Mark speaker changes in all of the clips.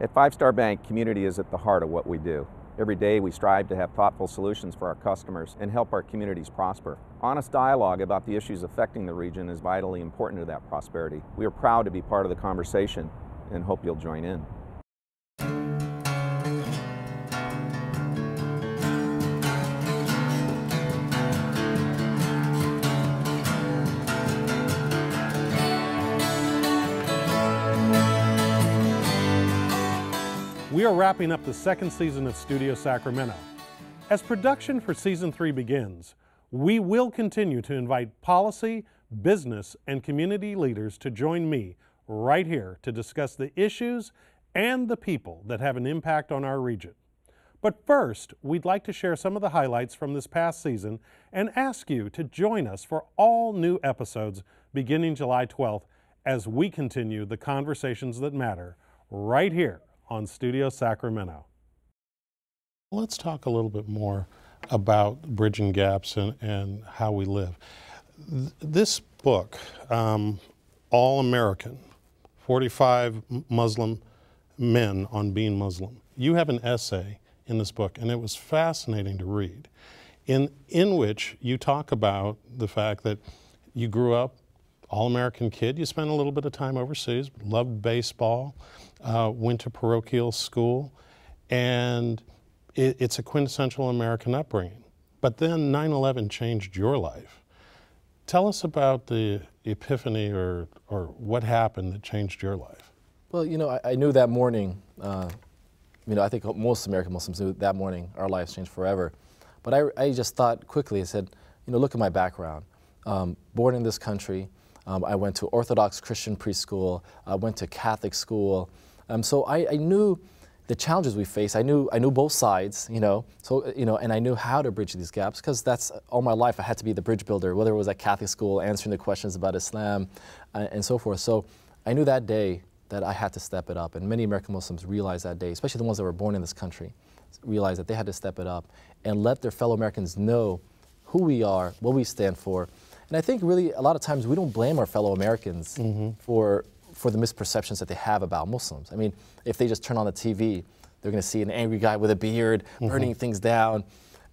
Speaker 1: At Five Star Bank, community is at the heart of what we do. Every day we strive to have thoughtful solutions for our customers and help our communities prosper. Honest dialogue about the issues affecting the region is vitally important to that prosperity. We are proud to be part of the conversation and hope you'll join in.
Speaker 2: We are wrapping up the second season of Studio Sacramento. As production for season three begins, we will continue to invite policy, business, and community leaders to join me right here to discuss the issues and the people that have an impact on our region. But first, we'd like to share some of the highlights from this past season and ask you to join us for all new episodes beginning July 12th as we continue the conversations that matter right here on Studio Sacramento. Let's talk a little bit more about bridging gaps and, and how we live. Th- this book, um, All American 45 Muslim Men on Being Muslim, you have an essay in this book, and it was fascinating to read, in, in which you talk about the fact that you grew up all American kid. You spent a little bit of time overseas, loved baseball, uh, went to parochial school, and it, it's a quintessential American upbringing. But then 9 11 changed your life. Tell us about the epiphany or, or what happened that changed your life.
Speaker 3: Well, you know, I, I knew that morning, uh, you know, I think most American Muslims knew that morning our lives changed forever. But I, I just thought quickly, I said, you know, look at my background. Um, born in this country, um, I went to Orthodox Christian preschool, I went to Catholic school. Um, so I, I, knew the challenges we face. I knew I knew both sides, you know. So you know, and I knew how to bridge these gaps because that's all my life. I had to be the bridge builder, whether it was at Catholic school, answering the questions about Islam, uh, and so forth. So I knew that day that I had to step it up, and many American Muslims realized that day, especially the ones that were born in this country, realized that they had to step it up and let their fellow Americans know who we are, what we stand for. And I think really a lot of times we don't blame our fellow Americans mm-hmm. for for the misperceptions that they have about Muslims. I mean, if they just turn on the TV, they're going to see an angry guy with a beard mm-hmm. burning things down.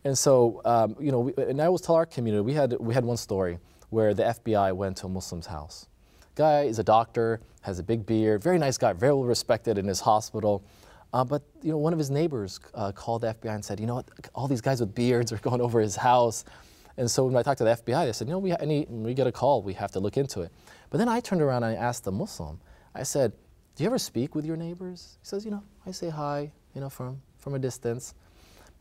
Speaker 3: And so, um, you know, we, and I always tell our community, we had, we had one story where the FBI went to a Muslim's house. Guy is a doctor, has a big beard, very nice guy, very well respected in his hospital. Uh, but you know, one of his neighbors uh, called the FBI and said, you know what, all these guys with beards are going over his house. And so when I talked to the FBI, they said, you know, we, any, we get a call, we have to look into it. But then I turned around and I asked the Muslim, I said, do you ever speak with your neighbors? He says, you know, I say hi, you know, from, from a distance.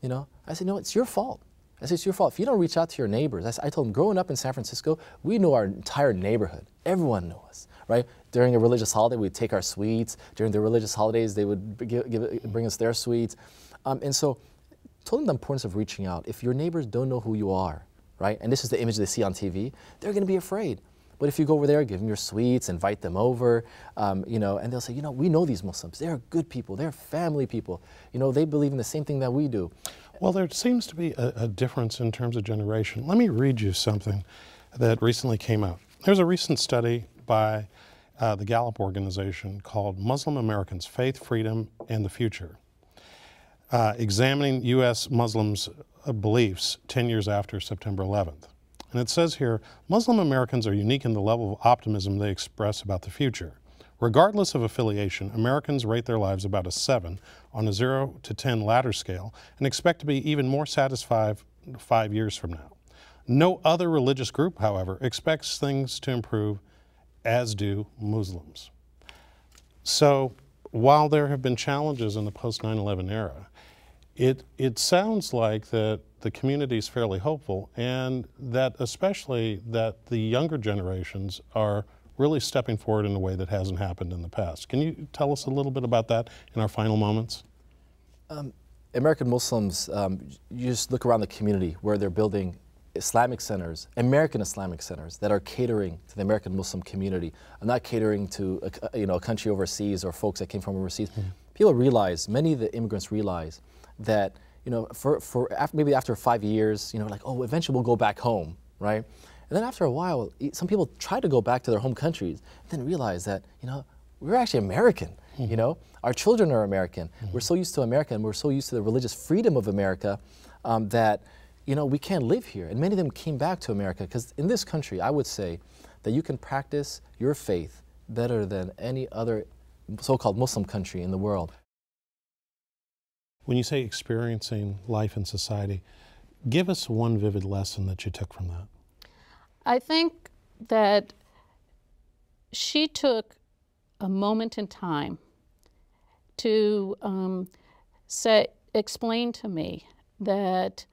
Speaker 3: You know, I said, no, it's your fault. I said, it's your fault. If you don't reach out to your neighbors, I, said, I told him, growing up in San Francisco, we knew our entire neighborhood. Everyone knew us, right? During a religious holiday, we'd take our sweets. During the religious holidays, they would give, give, bring us their sweets. Um, and so, told them the importance of reaching out. If your neighbors don't know who you are, right? And this is the image they see on TV, they're going to be afraid. But if you go over there, give them your sweets, invite them over, um, you know, and they'll say, you know, we know these Muslims. They're good people. They're family people. You know, they believe in the same thing that we do.
Speaker 2: Well, there seems to be a, a difference in terms of generation. Let me read you something that recently came out. There's a recent study by uh, the Gallup organization called Muslim Americans Faith, Freedom, and the Future, uh, examining U.S. Muslims' Uh, beliefs 10 years after September 11th. And it says here Muslim Americans are unique in the level of optimism they express about the future. Regardless of affiliation, Americans rate their lives about a 7 on a 0 to 10 ladder scale and expect to be even more satisfied five years from now. No other religious group, however, expects things to improve, as do Muslims. So, while there have been challenges in the post 9 11 era, it, it sounds like that the community is fairly hopeful and that especially that the younger generations are really stepping forward in a way that hasn't happened in the past. Can you tell us a little bit about that in our final moments?
Speaker 3: Um, American Muslims, um, you just look around the community where they're building Islamic centers, American Islamic centers that are catering to the American Muslim community, and not catering to a, you know a country overseas or folks that came from overseas. Mm-hmm. People realize, many of the immigrants realize that you know, for, for after, maybe after five years, you know, like, oh, eventually we'll go back home, right? And then after a while, some people try to go back to their home countries, and then realize that, you know, we're actually American. Mm-hmm. You know, our children are American. Mm-hmm. We're so used to America, and we're so used to the religious freedom of America um, that you know we can't live here. And many of them came back to America because in this country, I would say that you can practice your faith better than any other so-called Muslim country in the world.
Speaker 2: When you say experiencing life in society, give us one vivid lesson that you took from that.
Speaker 4: I think that she took a moment in time to um, say, explain to me that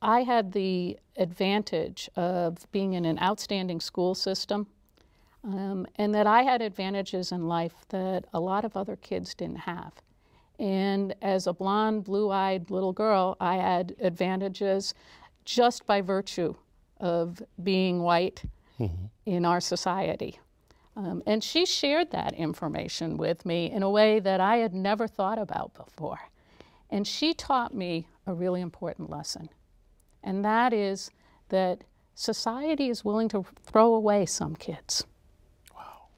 Speaker 4: I had the advantage of being in an outstanding school system um, and that I had advantages in life that a lot of other kids didn't have. And as a blonde, blue eyed little girl, I had advantages just by virtue of being white mm-hmm. in our society. Um, and she shared that information with me in a way that I had never thought about before. And she taught me a really important lesson, and that is that society is willing to throw away some kids.
Speaker 2: Wow.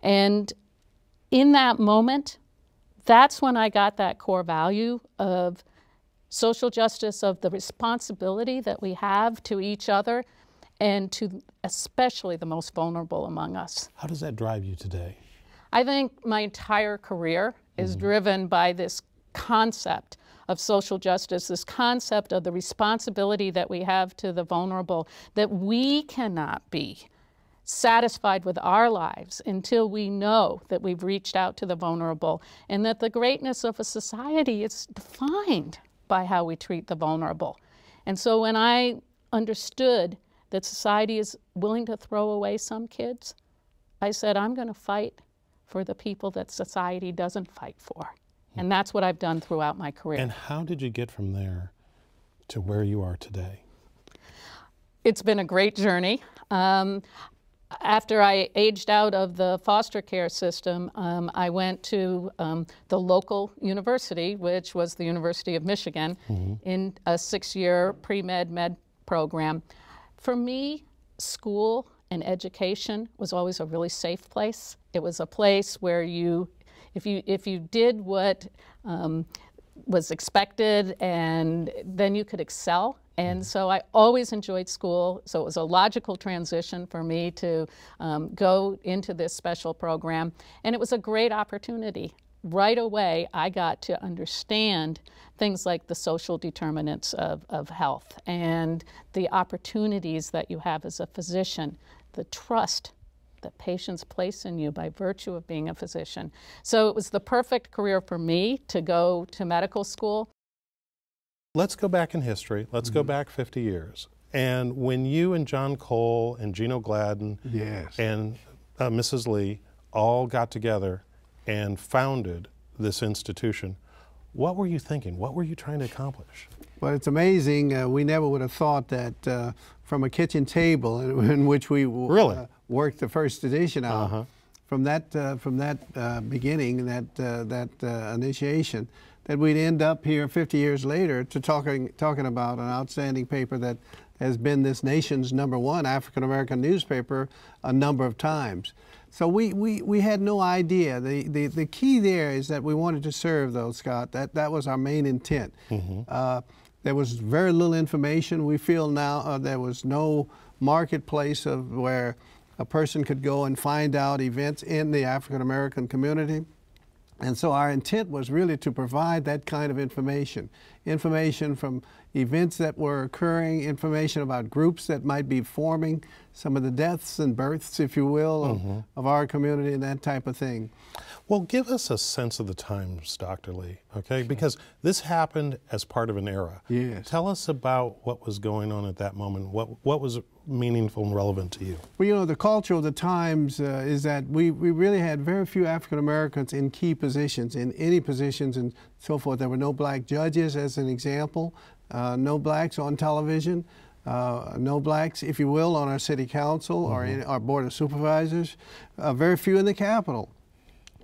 Speaker 4: And in that moment, that's when I got that core value of social justice, of the responsibility that we have to each other and to especially the most vulnerable among us.
Speaker 2: How does that drive you today?
Speaker 4: I think my entire career is mm-hmm. driven by this concept of social justice, this concept of the responsibility that we have to the vulnerable, that we cannot be satisfied with our lives until we know that we've reached out to the vulnerable and that the greatness of a society is defined by how we treat the vulnerable. And so when I understood that society is willing to throw away some kids, I said, I'm going to fight for the people that society doesn't fight for. And that's what I've done throughout my career.
Speaker 2: And how did you get from there to where you are today?
Speaker 4: It's been a great journey. Um, after I aged out of the foster care system, um, I went to um, the local university, which was the University of Michigan, mm-hmm. in a six year pre med med program. For me, school and education was always a really safe place. It was a place where you, if you, if you did what um, was expected, and then you could excel and so I always enjoyed school, so it was a logical transition for me to um, go into this special program. And it was a great opportunity. Right away, I got to understand things like the social determinants of, of health and the opportunities that you have as a physician, the trust that patients place in you by virtue of being a physician. So it was the perfect career for me to go to medical school
Speaker 2: let's go back in history. Let's mm-hmm. go back 50 years. And when you and John Cole and Gino Gladden
Speaker 5: yes.
Speaker 2: and uh, Mrs. Lee all got together and founded this institution, what were you thinking? What were you trying to accomplish?
Speaker 5: Well, it's amazing. Uh, we never would have thought that uh, from a kitchen table in, in which we w-
Speaker 2: really? Uh,
Speaker 5: worked the first edition out,
Speaker 2: uh-huh.
Speaker 5: from that uh, from that uh, beginning, that that initiation, that we'd end up here 50 years later to talking, talking about an outstanding paper that has been this nation's number one African American newspaper a number of times. So we, we, we had no idea. The, the, the key there is that we wanted to serve those, Scott. That, that was our main intent. Mm-hmm. Uh, there was very little information. We feel now uh, there was no marketplace of where a person could go and find out events in the African American community. And so our intent was really to provide that kind of information. Information from events that were occurring, information about groups that might be forming, some of the deaths and births, if you will, of, mm-hmm. of our community and that type of thing.
Speaker 2: Well, give us a sense of the times, Dr. Lee, okay? Because this happened as part of an era.
Speaker 5: Yes.
Speaker 2: Tell us about what was going on at that moment. What, what was meaningful and relevant to you?
Speaker 5: Well, you know, the culture of the times uh, is that we, we really had very few African Americans in key positions, in any positions and so forth. There were no black judges, as an example, uh, no blacks on television. Uh, no blacks, if you will, on our city council mm-hmm. or in our board of supervisors. Uh, very few in the Capitol.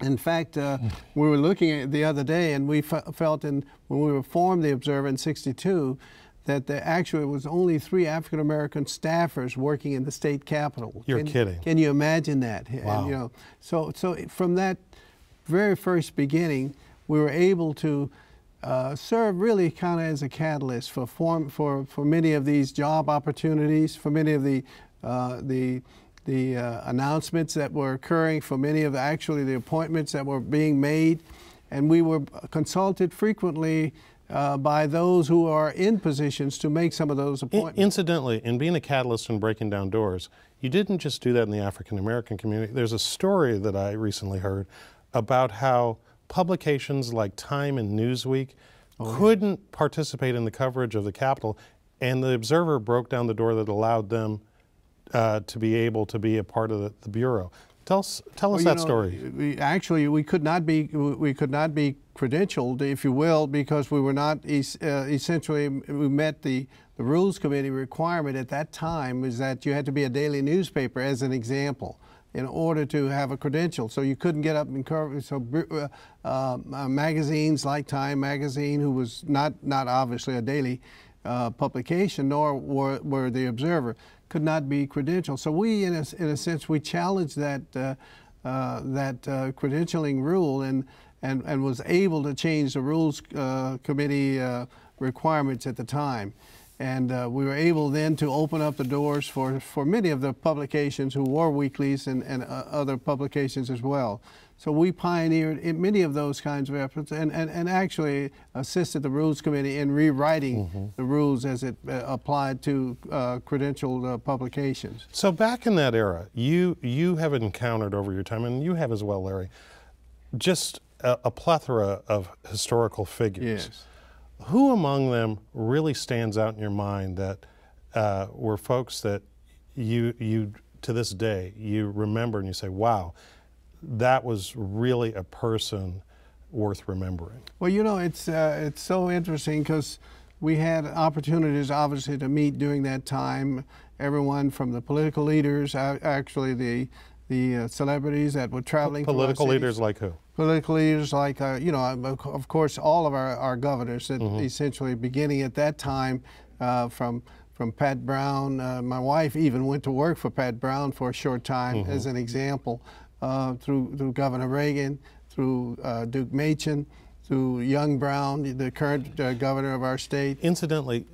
Speaker 5: In fact, uh, mm. we were looking at the other day, and we felt in when we were formed the Observer in '62 that there actually was only three African American staffers working in the state capitol.
Speaker 2: You're
Speaker 5: can,
Speaker 2: kidding.
Speaker 5: Can you imagine that?
Speaker 2: Wow.
Speaker 5: And, you know, so so from that very first beginning, we were able to uh, serve really kind of as a catalyst for, form, for, for many of these job opportunities, for many of the, uh, the, the uh, announcements that were occurring, for many of the, actually the appointments that were being made. And we were consulted frequently uh, by those who are in positions to make some of those appointments.
Speaker 2: In incidentally, in being a catalyst and breaking down doors, you didn't just do that in the African American community. There's a story that I recently heard about how publications like Time and Newsweek oh, couldn't yeah. participate in the coverage of the Capitol, and the Observer broke down the door that allowed them uh, to be able to be a part of the, the Bureau. Tell us, tell us well, that know, story.
Speaker 5: We, actually, we could not be we could not be credentialed, if you will, because we were not es uh, essentially we met the the rules committee requirement at that time was that you had to be a daily newspaper, as an example, in order to have a credential. So you couldn't get up and cover. So uh, uh, magazines like Time Magazine, who was not not obviously a daily uh, publication, nor were, were the Observer could not be credentialed. So we, in a, in a sense, we challenged that, uh, uh, that uh, credentialing rule and, and, and was able to change the Rules uh, Committee uh, requirements at the time. And uh, we were able then to open up the doors for, for many of the publications who were weeklies and, and other publications as well. So we pioneered many of those kinds of efforts and, and, and actually assisted the Rules Committee in rewriting mm -hmm. the rules as it uh, applied to uh, credentialed uh, publications.
Speaker 2: So back in that era, you, you have encountered over your time, and you have as well, Larry, just a, a plethora of historical figures.
Speaker 5: Yes.
Speaker 2: Who among them really stands out in your mind that uh, were folks that you, you, to this day, you remember and you say, wow, that was really a person worth remembering.
Speaker 5: Well, you know, it's uh, it's so interesting because we had opportunities, obviously, to meet during that time. Everyone from the political leaders, actually the the uh, celebrities that were traveling.
Speaker 2: Political leaders like who?
Speaker 5: Political leaders like, uh, you know, of course, all of our, our governors, mm -hmm. essentially beginning at that time uh, from from Pat Brown. Uh, my wife even went to work for Pat Brown for a short time, mm -hmm. as an example uh, through, through Governor Reagan, through uh, Deukmejian, through Young Brown, the current uh, governor of our state.
Speaker 2: Incidentally,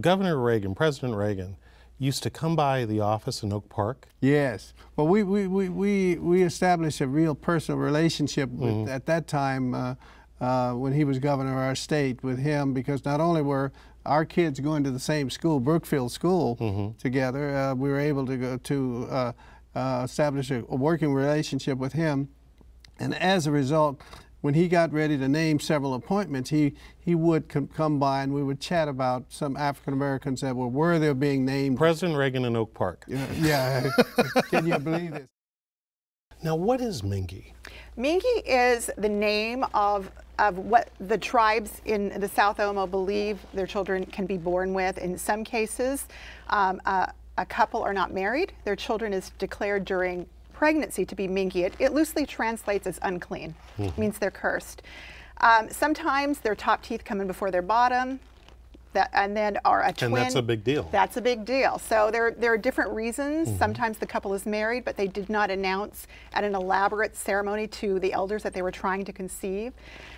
Speaker 2: Governor Reagan, President Reagan, used to come by the office in Oak Park?
Speaker 5: Yes. Well, we, we, we, we, we established a real personal relationship with, mm -hmm. at that time uh, uh, when he was governor of our state with him because not only were our kids going to the same school, Brookfield School, mm -hmm. together, uh, we were able to go to uh, establish a, a, working relationship with him. And as a result, when he got ready to name several appointments, he, he would come by and we would chat about some African Americans that were worthy of being named.
Speaker 2: President Reagan in Oak Park.
Speaker 5: Yeah, yeah. can you believe this?
Speaker 2: Now, what is Mingi?
Speaker 6: Mingi is the name of, of what the tribes in the South Omo believe their children can be born with. In some cases, um, uh, a couple are not married, their children is declared during pregnancy to be mingi. It, it loosely translates as unclean, mm -hmm. means they're cursed. Um, sometimes their top teeth come in before their bottom, that, and then are a twin.
Speaker 2: And that's a big deal.
Speaker 6: That's a big deal. So there, there are different reasons. Mm -hmm. Sometimes the couple is married, but they did not announce at an elaborate ceremony to the elders that they were trying to conceive.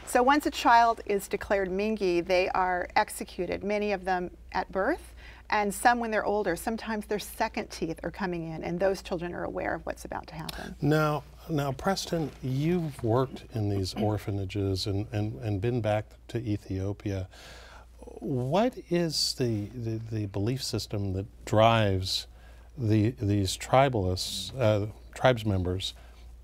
Speaker 6: So once a child is declared mingi, they are executed, many of them at birth and some when they're older, sometimes their second teeth are coming in, and those children are aware of what's about to happen.
Speaker 2: Now, now, Preston, you've worked in these orphanages and, and, and been back to Ethiopia. What is the, the, the belief system that drives the, these tribalists, uh, tribes members,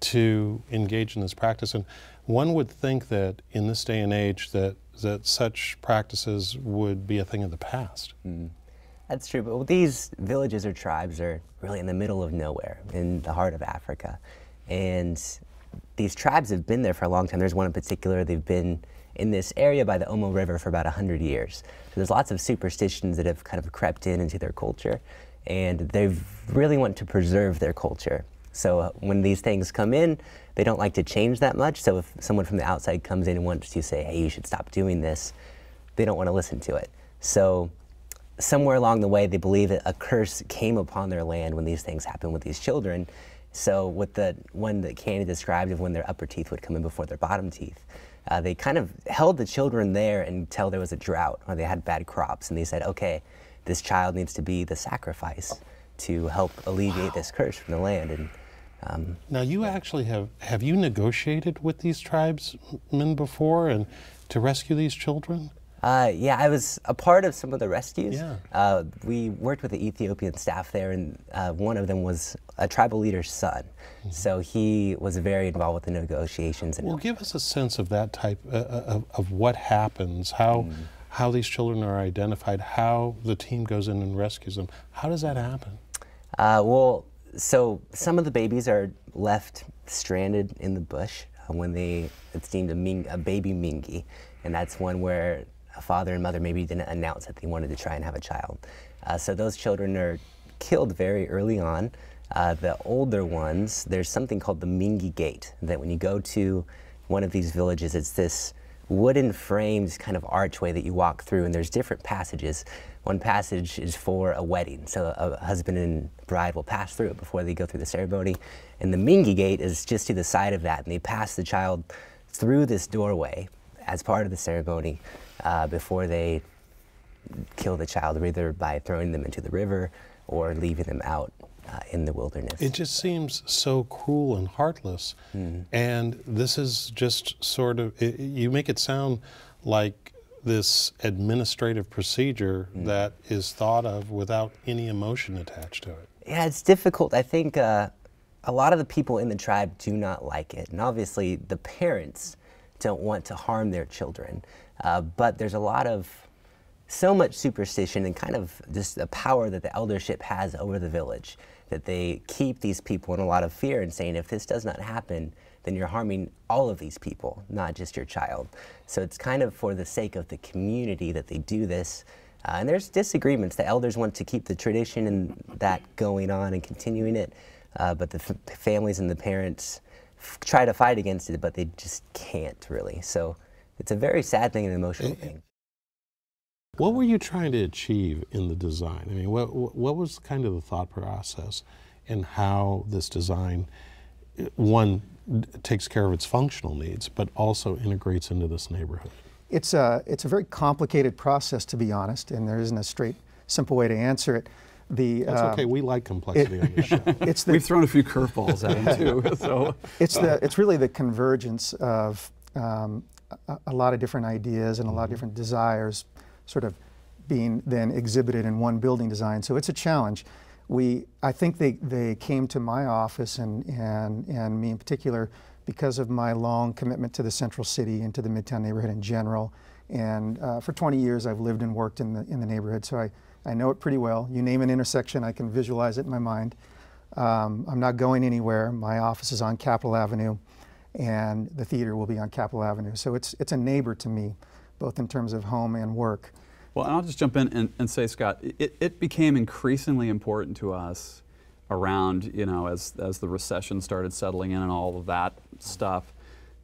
Speaker 2: to engage in this practice? And one would think that in this day and age that, that such practices would be a thing of the past. Mm.
Speaker 7: That's true, but these villages or tribes are really in the middle of nowhere, in the heart of Africa. And these tribes have been there for a long time. There's one in particular, they've been in this area by the Omo River for about 100 years. So there's lots of superstitions that have kind of crept in into their culture, and they really want to preserve their culture. So uh, when these things come in, they don't like to change that much. So if someone from the outside comes in and wants to say, hey, you should stop doing this, they don't want to listen to it. So somewhere along the way, they believe that a curse came upon their land when these things happened with these children. So with the one that Candy described of when their upper teeth would come in before their bottom teeth, uh, they kind of held the children there until there was a drought or they had bad crops, and they said, okay, this child needs to be the sacrifice to help alleviate wow. this curse from the land. And
Speaker 2: um, now you yeah. actually have have you negotiated with these tribesmen before and to rescue these children?
Speaker 7: Uh, yeah, I was a part of some of the rescues. Yeah. Uh, we worked with the Ethiopian staff there, and uh, one of them was a tribal leader's son. Mm-hmm. So he was very involved with the negotiations.
Speaker 2: And well, give us a sense of that type uh, uh, of, of, what happens, how, mm. how these children are identified, how the team goes in and rescues them. How does that happen?
Speaker 7: Uh, well, so some of the babies are left stranded in the bush when they it's deemed a, ming, a baby mingi, and that's one where a father and mother maybe didn't announce that they wanted to try and have a child. Uh, so those children are killed very early on. Uh, the older ones, there's something called the Mingi Gate, that when you go to one of these villages, it's this wooden framed kind of archway that you walk through, and there's different passages. One passage is for a wedding, so a husband and bride will pass through it before they go through the ceremony. And the Mingi Gate is just to the side of that, and they pass the child through this doorway as part of the ceremony uh, before they kill the child, either by throwing them into the river or leaving them out uh, in the wilderness.
Speaker 2: It just seems so cruel and heartless. Mm. And this is just sort of, it, you make it sound like this administrative procedure mm. that is thought of without any emotion attached to it.
Speaker 7: Yeah, it's difficult. I think uh, a lot of the people in the tribe do not like it. And obviously, the parents don't want to harm their children. Uh, but there's a lot of so much superstition and kind of just the power that the eldership has over the village that they keep these people in a lot of fear and saying if this does not happen then you're harming all of these people not just your child. So it's kind of for the sake of the community that they do this. Uh, and there's disagreements. The elders want to keep the tradition and that going on and continuing it. Uh, but the families and the parents try to fight against it but they just can't really so it's a very sad thing and emotional thing.
Speaker 2: What were you trying to achieve in the design? I mean, what, what was kind of the thought process and how this design, uh, one, takes care of its functional needs, but also integrates into this neighborhood?
Speaker 8: It's a, it's a very complicated process, to be honest, and there isn't a straight, simple way to answer it.
Speaker 2: The, That's uh, okay. We like complexity it, on this show.
Speaker 9: It's the, We've thrown a few curveballs at him too. So
Speaker 8: it's the it's really the convergence of um, a, a, lot of different ideas and a lot of mm-hmm. different desires sort of being then exhibited in one building design. So it's a challenge. We, I think they, they came to my office and, and, and me in particular because of my long commitment to the central city and to the Midtown neighborhood in general. And uh, for 20 years, I've lived and worked in the, in the neighborhood, so I, I know it pretty well. You name an intersection, I can visualize it in my mind. Um, I'm not going anywhere. My office is on Capitol Avenue and the theater will be on Capitol Avenue. So it's, it's a neighbor to me, both in terms of home and work.
Speaker 9: Well, I'll just jump in and, and say, Scott, it, it, became increasingly important to us around, you know, as, as the recession started settling in and all of that stuff,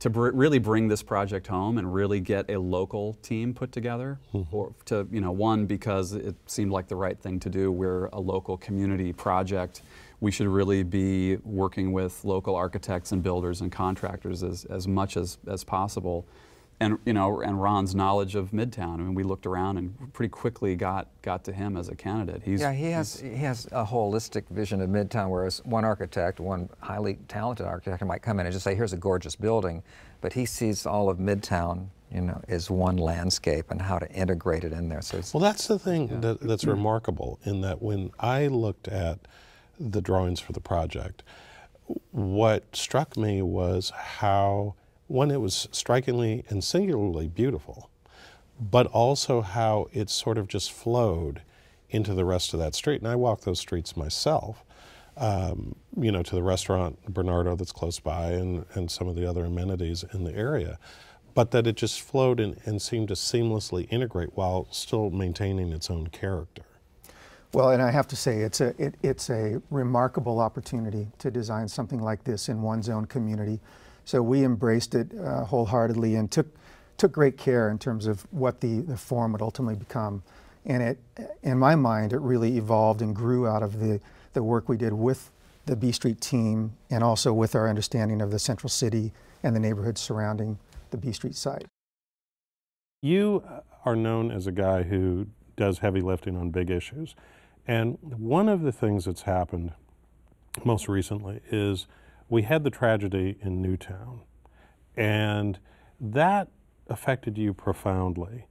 Speaker 9: to br really bring this project home and really get a local team put together. Mm -hmm. Or to, you know, one, because it seemed like the right thing to do. We're a local community project we should really be working with local architects and builders and contractors as, as much as, as possible. And, you know, and Ron's knowledge of Midtown. I mean, we looked around and pretty quickly got, got to him as a candidate.
Speaker 10: He's, yeah, he has, he has a holistic vision of Midtown, whereas one architect, one highly talented architect might come in and just say, here's a gorgeous building, but he sees all of Midtown you know, is one landscape and how to integrate it in there.
Speaker 2: So well, that's the thing yeah. that, that's remarkable in that when I looked at the drawings for the project. What struck me was how, one, it was strikingly and singularly beautiful, but also how it sort of just flowed into the rest of that street. And I walk those streets myself, um, you know, to the restaurant Bernardo that's close by and, and some of the other amenities in the area. But that it just flowed and, and seemed to seamlessly integrate while still maintaining its own character.
Speaker 8: Well, and I have to say, it's a, it, it's a remarkable opportunity to design something like this in one's own community. So we embraced it uh, wholeheartedly and took, took great care in terms of what the, the form would ultimately become. And it, in my mind, it really evolved and grew out of the, the work we did with the B Street team and also with our understanding of the central city and the neighborhoods surrounding the B Street site.
Speaker 2: You are known as a guy who does heavy lifting on big issues. And one of the things that's happened most recently is we had the tragedy in Newtown. And that affected you profoundly.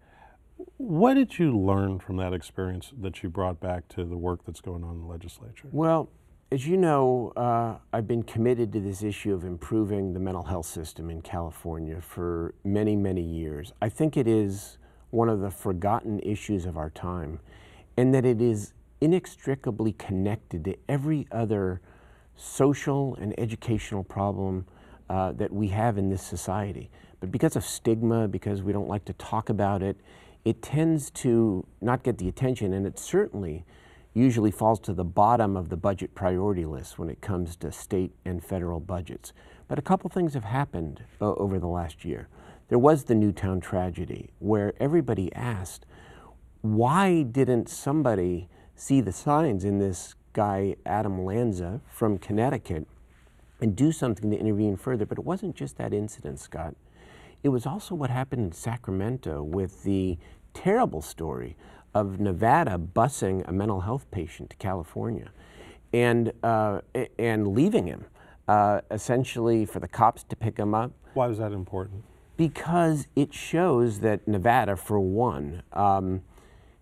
Speaker 2: What did you learn from that experience that you brought back to the work that's going on in the legislature?
Speaker 11: Well, as you know, uh, I've been committed to this issue of improving the mental health system in California for many, many years. I think it is one of the forgotten issues of our time, and that it is inextricably connected to every other social and educational problem uh, that we have in this society. But because of stigma, because we don't like to talk about it, it tends to not get the attention, and it certainly usually falls to the bottom of the budget priority list when it comes to state and federal budgets. But a couple things have happened uh, over the last year. There was the Newtown tragedy where everybody asked, why didn't somebody see the signs in this guy, Adam Lanza from Connecticut, and do something to intervene further? But it wasn't just that incident, Scott. It was also what happened in Sacramento with the terrible story of Nevada busing a mental health patient to California and, uh, and leaving him uh, essentially for the cops to pick him up.
Speaker 2: Why was that important?
Speaker 11: Because it shows that Nevada, for one, um,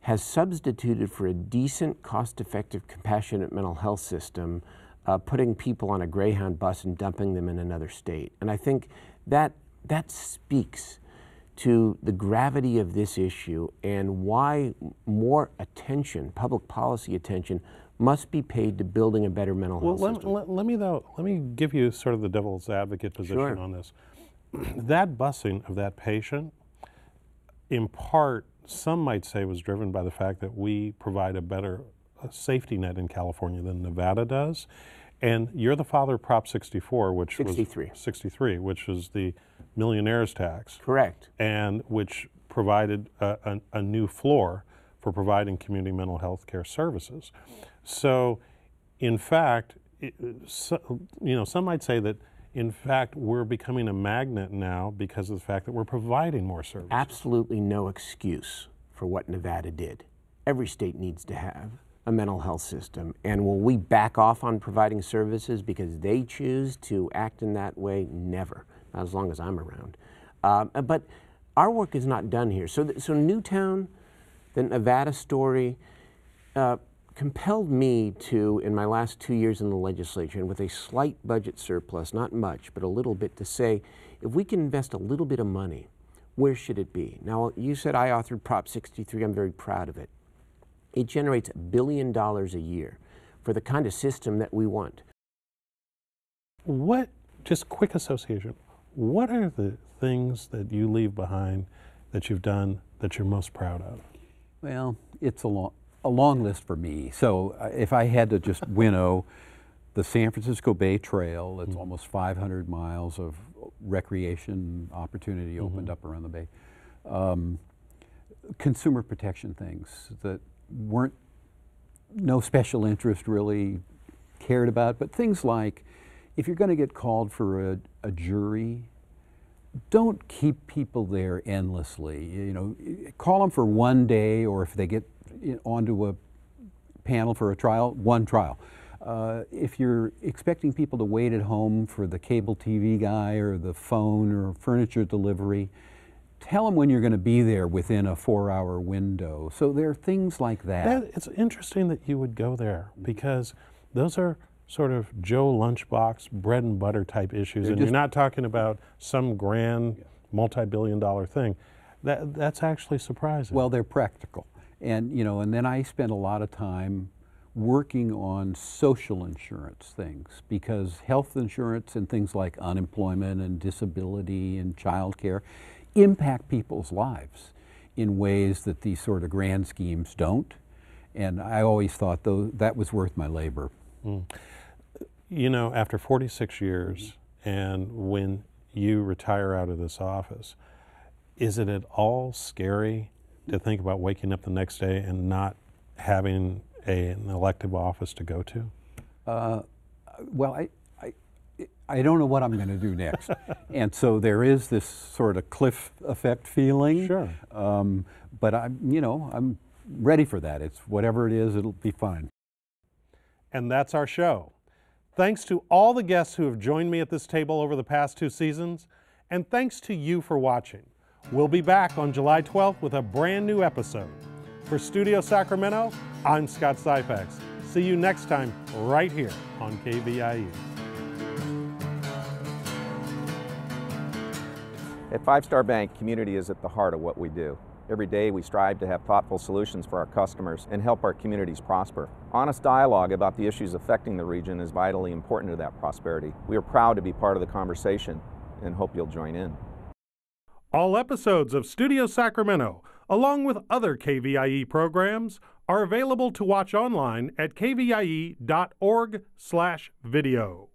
Speaker 11: has substituted for a decent, cost effective, compassionate mental health system, uh, putting people on a Greyhound bus and dumping them in another state. And I think that that speaks to the gravity of this issue and why more attention, public policy attention, must be paid to building a better mental
Speaker 2: well,
Speaker 11: health
Speaker 2: let,
Speaker 11: system.
Speaker 2: Let, let, me though, let me give you sort of the devil's advocate position
Speaker 11: Sure.
Speaker 2: on this. that busing of that patient, in part, some might say was driven by the fact that we provide a better uh, safety net in California than Nevada does. And you're the father of Prop 64, which
Speaker 11: 63.
Speaker 2: was 63, which is the millionaire's tax.
Speaker 11: Correct.
Speaker 2: And which provided a, a, a new floor for providing community mental health care services. So, in fact, it, so, you know, some might say that in fact we're becoming a magnet now because of the fact that we're providing more services.
Speaker 11: Absolutely no excuse for what Nevada did. Every state needs to have a mental health system. And will we back off on providing services because they choose to act in that way? Never, not as long as I'm around. Um, but our work is not done here. So, th- so Newtown, the Nevada story, uh, compelled me to, in my last two years in the legislature, and with a slight budget surplus, not much, but a little bit, to say if we can invest a little bit of money, where should it be? Now, you said I authored Prop 63. I'm very proud of it. It generates a billion dollars a year for the kind of system that we want.
Speaker 2: What, just quick association, what are the things that you leave behind that you've done that you're most proud of?
Speaker 12: Well, it's a long, a long list for me. So uh, if I had to just winnow the San Francisco Bay Trail, it's almost 500 miles of recreation opportunity opened up around the bay. Um, consumer protection things that weren't no special interest really cared about, but things like if you're going to get called for a, a jury, don't keep people there endlessly. You know, call them for one day, or if they get onto a panel for a trial, one trial. Uh, if you're expecting people to wait at home for the cable TV guy or the phone or furniture delivery, tell them when you're going to be there within a four-hour window. So there are things like that.
Speaker 2: That, it's interesting that you would go there because those are sort of Joe lunchbox, bread and butter type issues,
Speaker 12: They're
Speaker 2: and you're not talking about some grand multi-billion dollar thing. That, that's actually surprising.
Speaker 12: Well, they're practical. And, you know, and then I spent a lot of time working on social insurance things because health insurance and things like unemployment and disability and child care impact people's lives in ways that these sort of grand schemes don't. And I always thought though that was worth my labor. Hmm.
Speaker 2: You know, after 46 years, and when you retire out of this office, is it at all scary to think about waking up the next day and not having a, an elective office to go to?
Speaker 12: Uh, well, I, I, I don't know what I'm going to do next. and so there is this sort of cliff effect feeling.
Speaker 2: Sure.
Speaker 12: Um, but I'm, you know, I'm ready for that. It's whatever it is, it'll be fine.
Speaker 2: And that's our show. Thanks to all the guests who have joined me at this table over the past two seasons, and thanks to you for watching. We'll be back on July 12th with a brand new episode. For Studio Sacramento, I'm Scott Syphax. See you next time right here on KVIE.
Speaker 1: At Five Star Bank, community is at the heart of what we do. Every day we strive to have thoughtful solutions for our customers and help our communities prosper. Honest dialogue about the issues affecting the region is vitally important to that prosperity. We are proud to be part of the conversation and hope you'll join in.
Speaker 2: All episodes of Studio Sacramento, along with other KVIE programs, are available to watch online at kvie.org/video.